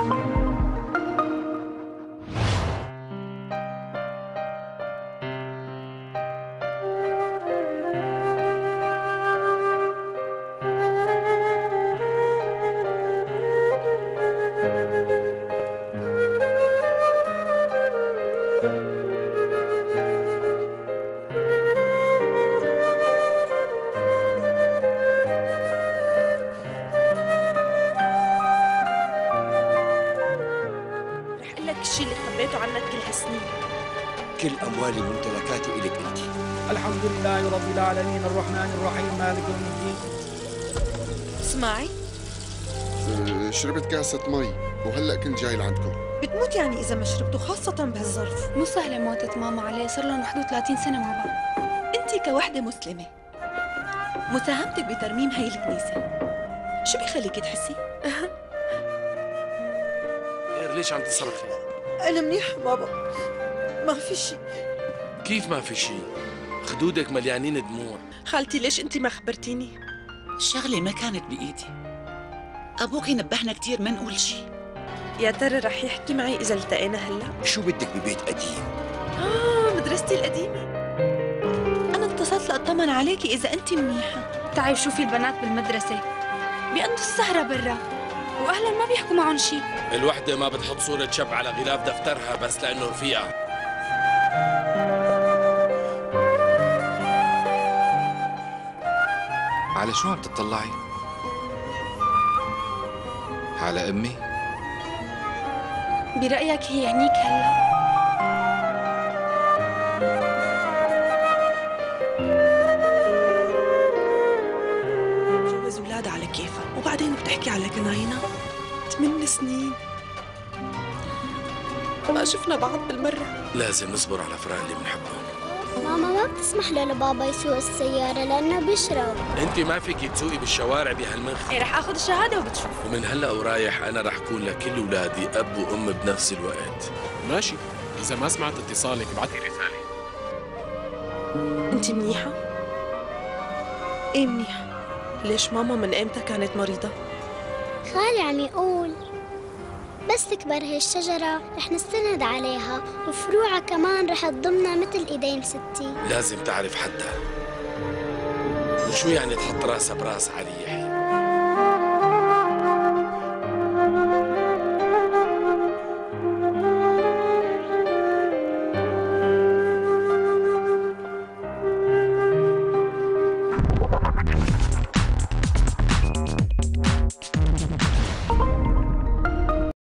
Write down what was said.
رح الشيء اللي خبيته عنك كل هالسنين كل أموالي وممتلكاتي إلك أنت. الحمد لله رب العالمين الرحمن الرحيم مالك يوم الدين. اسمعي. أه، شربت كاسة مي وهلأ كنت جاي لعندكم بتموت يعني إذا ما شربته خاصة بهالظرف. مو سهلة موتة ماما عليه صار لهم حدود 30 سنة مع بعض. أنت كوحدة مسلمة مساهمتك بترميم هي الكنيسة. شو بيخليكي تحسي؟ غير ليش عم تصرخي؟ أنا منيحه بابا. ما في شيء كيف ما في شيء؟ خدودك مليانين دموع. خالتي ليش أنت ما خبرتيني؟ الشغلة ما كانت بإيدي. أبوك نبهنا كتير ما نقول شي. يا ترى رح يحكي معي إذا التقينا هلا؟ شو بدك ببيت قديم؟ آه مدرستي القديمة. أنا اتصلت لأطمن عليكي إذا أنت منيحة. تعي شوفي البنات بالمدرسة. بيقضوا السهرة برا. وأهلا ما بيحكوا معهم شي. الوحدة ما بتحط صورة شب على غلاف دفترها بس لأنه رفيقة على شو عم تطلعي؟ على أمي؟ برأيك هي هنيك هلا جوز ولاد على كيفها وبعدين بتحكي على كناينا ثمان سنين. ما شفنا بعض بالمرة. لازم نصبر على فراق اللي بنحبهم ماما ما بتسمح له لبابا يسوق السيارة لأنه بيشرب. أنت ما فيك تسوقي بالشوارع بهالمنخ. إيه رح آخذ الشهادة وبتشوف. ومن هلا ورايح أنا رح كون لكل أولادي أب وأم بنفس الوقت. ماشي. إذا ما سمعت اتصالك ابعتي رسالة. أنت منيحة؟ إيه منيحة؟ ليش ماما من إمتى كانت مريضة؟ خالي عم يقول بس تكبر هي الشجرة رح نستند عليها وفروعها كمان رح تضمنا مثل إيدين ستي. لازم تعرف حدها. وشو يعني تحط راسها براس عليا